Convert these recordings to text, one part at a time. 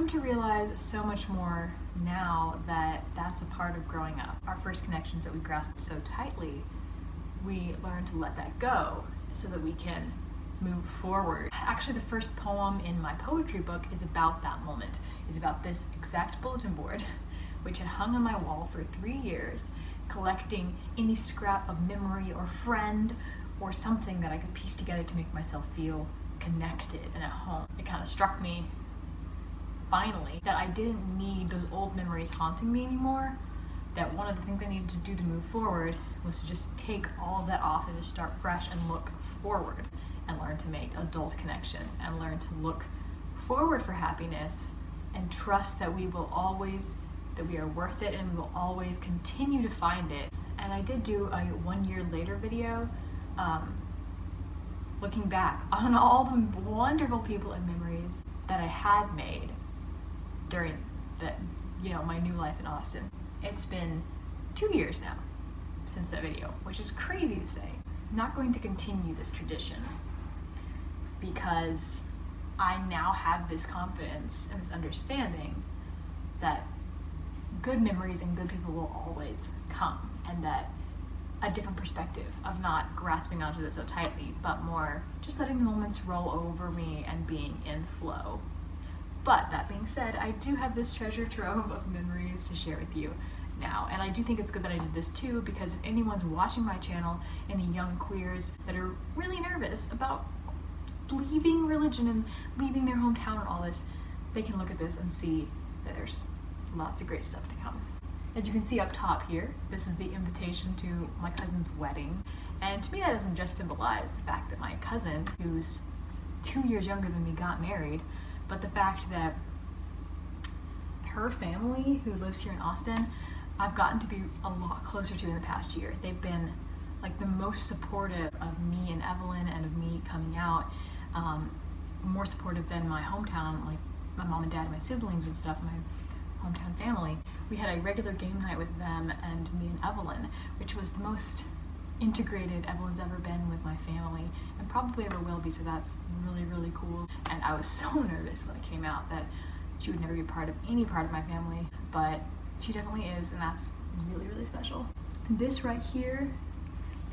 come to realize so much more now that that's a part of growing up. Our first connections that we grasp so tightly, we learn to let that go so that we can move forward. Actually, the first poem in my poetry book is about that moment, is about this exact bulletin board, which had hung on my wall for three years, collecting any scrap of memory or friend or something that I could piece together to make myself feel connected and at home. It kind of struck me finally that I didn't need those old memories haunting me anymore. That one of the things I needed to do to move forward was to just take all of that off and just start fresh and look forward and learn to make adult connections and learn to look forward for happiness and trust that we will always that we are worth it and we will always continue to find it and i did do a one year later video um, looking back on all the wonderful people and memories that i had made during the you know my new life in austin. It's been two years now since that video which is crazy to say. I'm not going to continue this tradition because I now have this confidence and this understanding that good memories and good people will always come and that a different perspective of not grasping onto this so tightly but more just letting the moments roll over me and being in flow but that being said i do have this treasure trove of memories to share with you now and i do think it's good that i did this too because if anyone's watching my channel any young queers that are really nervous about leaving religion and leaving their hometown and all this, they can look at this and see that there's lots of great stuff to come. As you can see up top here, this is the invitation to my cousin's wedding. And to me, that doesn't just symbolize the fact that my cousin, who's two years younger than me, got married, but the fact that her family, who lives here in Austin, I've gotten to be a lot closer to in the past year. They've been like the most supportive of me and Evelyn and of me coming out um, more supportive than my hometown, like my mom and dad and my siblings and stuff, my hometown family. We had a regular game night with them and me and Evelyn, which was the most integrated Evelyn's ever been with my family and probably ever will be, so that's really, really cool. And I was so nervous when it came out that she would never be part of any part of my family, but she definitely is, and that's really, really special. This right here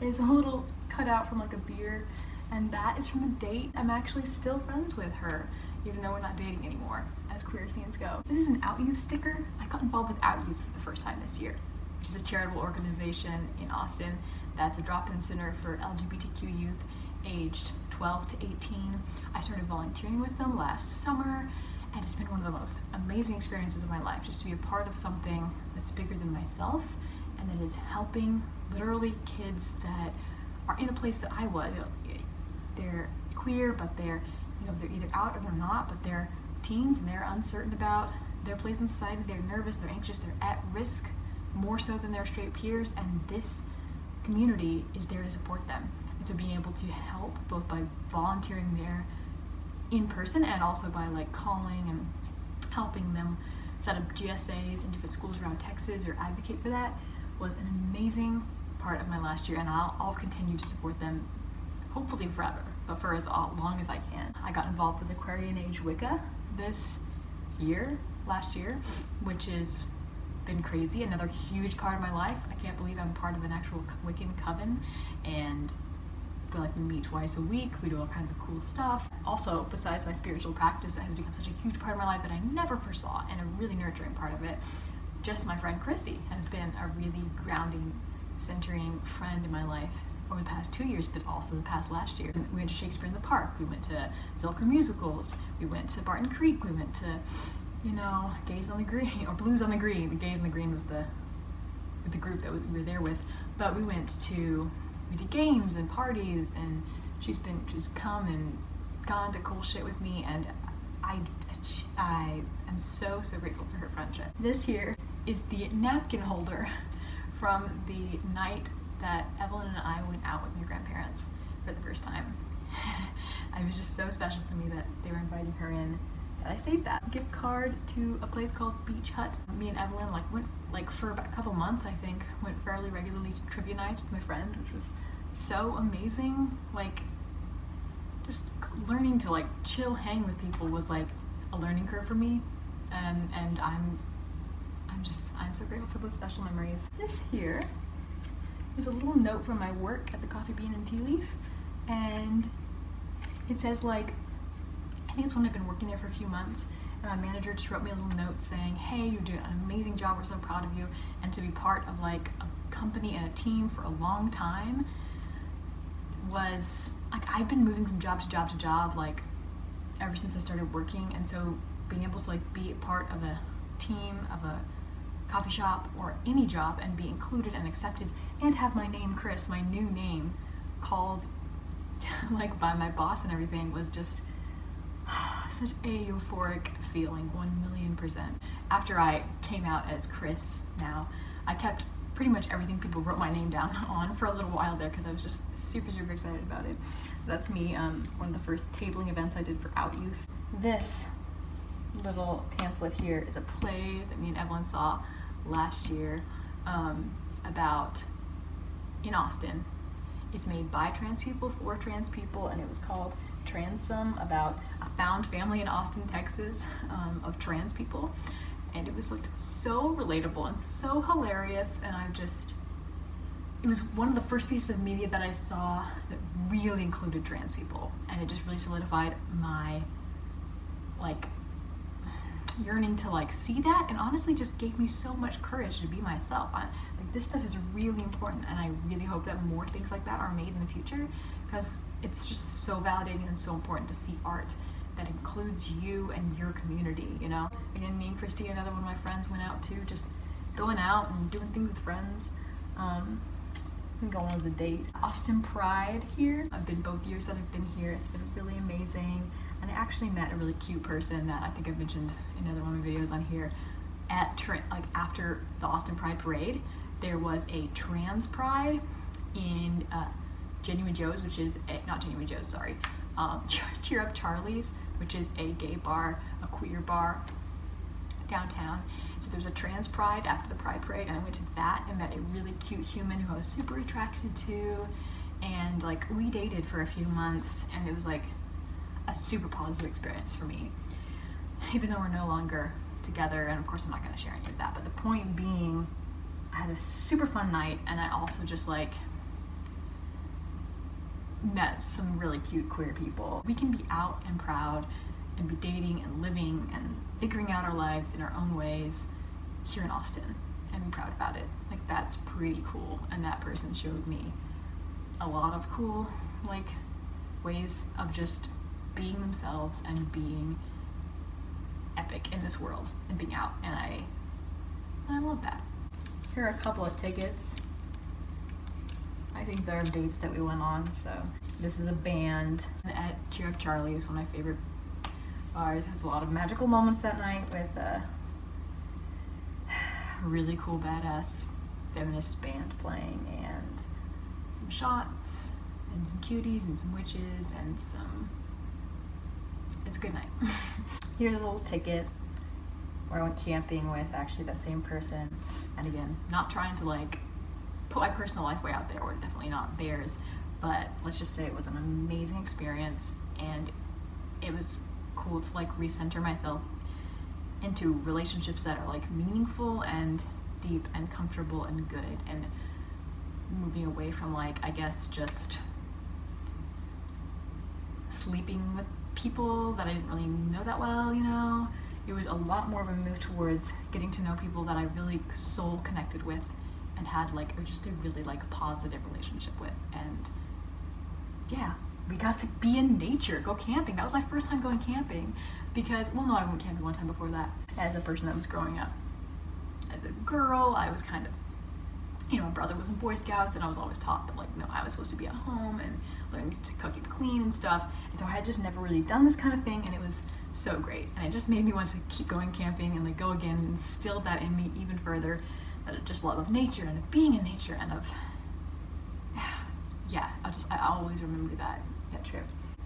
is a little cutout from like a beer and that is from a date. I'm actually still friends with her, even though we're not dating anymore, as queer scenes go. This is an Out Youth sticker. I got involved with Out Youth for the first time this year, which is a charitable organization in Austin that's a drop-in center for LGBTQ youth aged 12 to 18. I started volunteering with them last summer, and it's been one of the most amazing experiences of my life, just to be a part of something that's bigger than myself, and that is helping literally kids that are in a place that I was they're queer, but they're, you know, they're either out or they're not, but they're teens and they're uncertain about their place in society. They're nervous, they're anxious, they're at risk more so than their straight peers, and this community is there to support them. And so being able to help both by volunteering there in person and also by like calling and helping them set up GSAs in different schools around Texas or advocate for that was an amazing part of my last year and I'll, I'll continue to support them hopefully forever, but for as long as I can. I got involved with Aquarian Age Wicca this year, last year, which has been crazy. Another huge part of my life. I can't believe I'm part of an actual Wiccan coven and feel like we meet twice a week, we do all kinds of cool stuff. Also, besides my spiritual practice that has become such a huge part of my life that I never foresaw and a really nurturing part of it, just my friend Christy has been a really grounding, centering friend in my life over the past two years, but also the past last year. We went to Shakespeare in the Park, we went to Zilker musicals, we went to Barton Creek, we went to, you know, Gays on the Green, or Blues on the Green. The Gays on the Green was the, the group that we were there with. But we went to, we did games and parties, and she's been, just come and gone to cool shit with me, and I, I am so, so grateful for her friendship. This here is the napkin holder from the night that Evelyn and I went out with my grandparents for the first time. it was just so special to me that they were inviting her in that I saved that. Gift card to a place called Beach Hut. Me and Evelyn like went like for about a couple months I think, went fairly regularly to trivia nights with my friend, which was so amazing. Like just learning to like chill hang with people was like a learning curve for me Um, and I'm, I'm just, I'm so grateful for those special memories. This here is a little note from my work at the Coffee Bean and Tea Leaf, and it says like, think it's when I've been working there for a few months, and my manager just wrote me a little note saying, hey, you're doing an amazing job, we're so proud of you, and to be part of like a company and a team for a long time was like I've been moving from job to job to job like ever since I started working. And so being able to like be a part of a team of a coffee shop or any job and be included and accepted and have my name Chris my new name called like by my boss and everything was just such a euphoric feeling 1 million percent. After I came out as Chris now I kept pretty much everything people wrote my name down on for a little while there because I was just super super excited about it. That's me um, one of the first tabling events I did for Out Youth. This little pamphlet here is a play that me and Evelyn saw last year um, about in Austin. It's made by trans people for trans people, and it was called Transom about a found family in Austin, Texas, um, of trans people. And it was like so relatable and so hilarious, and I just it was one of the first pieces of media that I saw that really included trans people, and it just really solidified my like yearning to like see that. And honestly just gave me so much courage to be myself. I, like this stuff is really important. And i really hope that more things like that are made in the future. Because it's just so validating and so important to see art that includes you and your community you know again me and christy another one of my friends went out too just going out and doing things with friends um, going on a date. Austin Pride here. I've been both years that I've been here. It's been really amazing and I actually met a really cute person that I think I've mentioned in another one of my videos on here. At like after the Austin Pride Parade, there was a trans pride in uh, Genuine Joe's, which is a, not Genuine Joe's, sorry, um, Cheer Up Charlie's, which is a gay bar, a queer bar downtown. So there's a trans pride after the Pride Parade, and I went to that and met a really cute human who I was super attracted to, and like we dated for a few months, and it was like a super positive experience for me, even though we're no longer together. And of course, I'm not going to share any of that. But the point being, I had a super fun night, and I also just like met some really cute queer people. We can be out and proud and be dating and living and figuring out our lives in our own ways here in Austin and be proud about it. Like that's pretty cool. And that person showed me a lot of cool like ways of just being themselves and being epic in this world and being out and I I love that. Here are a couple of tickets. I think there are dates that we went on, so this is a band at Cheer Up Charlie's, one of my favorite bars. Has a lot of magical moments that night with a really cool badass feminist band playing and some shots and some cuties and some witches and some it's a good night. Here's a little ticket where I went camping with actually that same person. And again, not trying to like put my personal life way out there, or definitely not theirs, but let's just say it was an amazing experience and it was cool to like recenter myself into relationships that are like meaningful and deep and comfortable and good and moving away from like I guess just sleeping with people that I didn't really know that well, you know. It was a lot more of a move towards getting to know people that I really soul connected with and had like just a really like positive relationship with. And yeah, we got to be in nature, go camping. That was my first time going camping because, well, no, I went camping one time before that as a person that was growing up. As a girl, I was kind of you know, my brother was in Boy Scouts, and I was always taught that, like, no, I was supposed to be at home and learning to cook and clean and stuff. And so I had just never really done this kind of thing, and it was so great. And it just made me want to keep going camping and like go again and instilled that in me even further. Just love of nature and of being in nature and of yeah, I just I always remember that that trip.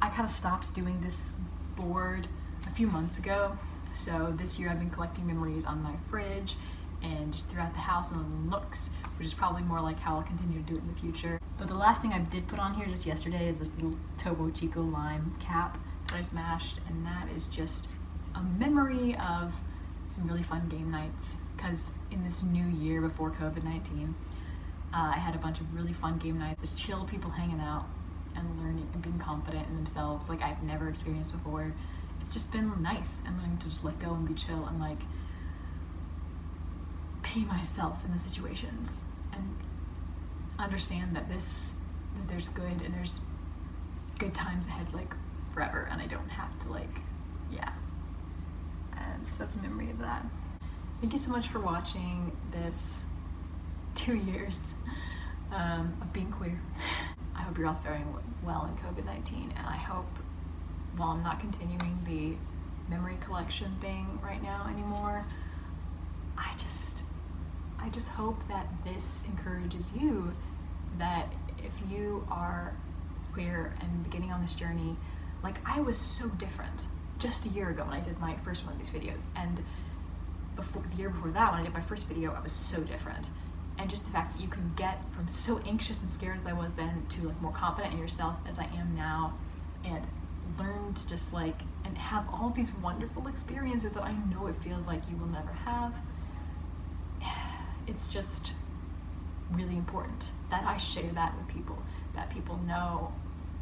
I kind of stopped doing this board a few months ago. So this year I've been collecting memories on my fridge and just throughout the house and on the nooks, which is probably more like how I'll continue to do it in the future. But the last thing I did put on here just yesterday is this little Topo Chico lime cap that I smashed, and that is just a memory of some really fun game nights because in this new year before COVID 19, uh, I had a bunch of really fun game nights, just chill people hanging out and learning and being confident in themselves like I've never experienced before. It's just been nice and learning to just let go and be chill and like be myself in those situations and understand that this that there's good and there's good times ahead like forever and I don't have to like yeah and so that's a memory of that thank you so much for watching this two years um, of being queer. I hope you're all faring well in COVID-19 and I hope while I'm not continuing the memory collection thing right now anymore I just I just hope that this encourages you that if you are queer and beginning on this journey, like I was so different just a year ago when I did my first one of these videos, and before the year before that when I did my first video, I was so different. And just the fact that you can get from so anxious and scared as I was then to like more confident in yourself as I am now, and learn to just like and have all these wonderful experiences that I know it feels like you will never have it's just really important that I share that with people, that people know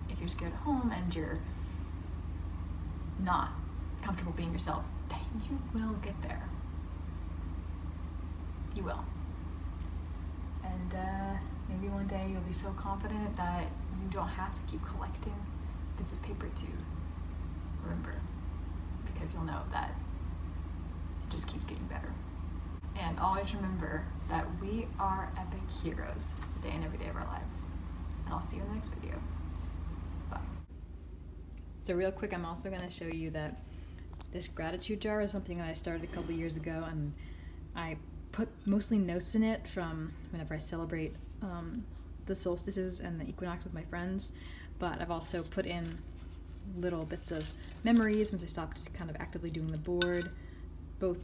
if you're scared at home and you're not comfortable being yourself, that you will get there. You will. And uh, maybe one day you'll be so confident that you don't have to keep collecting bits of paper to remember because you'll know that it just keeps getting better. And always remember that we are epic heroes today and every day of our lives. And I'll see you in the next video. Bye. So real quick, I'm also going to show you that this gratitude jar is something that I started a couple years ago and I put mostly notes in it from whenever I celebrate um, the solstices and the equinox with my friends, but I've also put in little bits of memories since I stopped kind of actively doing the board, both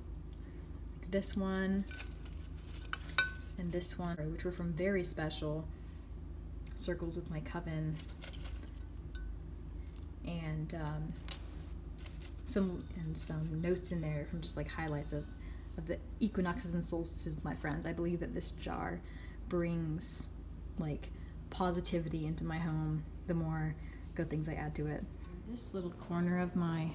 this one and this one, which were from very special circles with my coven. And um, some and some notes in there from just like highlights of, of the equinoxes and solstices my friends. I believe that this jar brings like positivity into my home the more good things I add to it. This little corner of my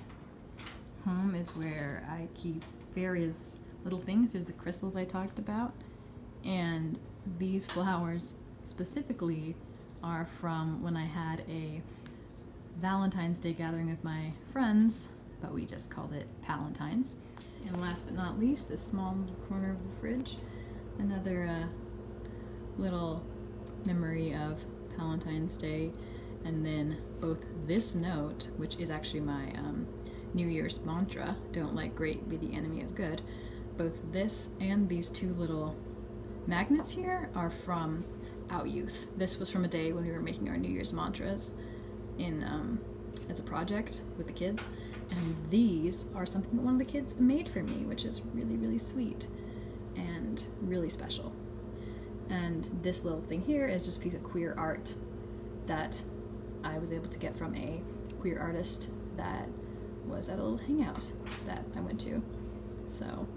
home is where I keep various little things. There's the crystals I talked about. And these flowers specifically are from when I had a Valentine's Day gathering with my friends, but we just called it Palentine's. And last but not least, this small corner of the fridge, another uh, little memory of Valentine's Day, and then both this note, which is actually my um, New Year's mantra, don't let great be the enemy of good, both this and these two little magnets here are from Out Youth. This was from a day when we were making our New Year's mantras in um, as a project with the kids. And these are something that one of the kids made for me, which is really, really sweet and really special. And this little thing here is just a piece of queer art that I was able to get from a queer artist that was at a little hangout that I went to. So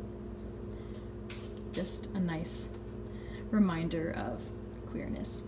just a nice reminder of queerness.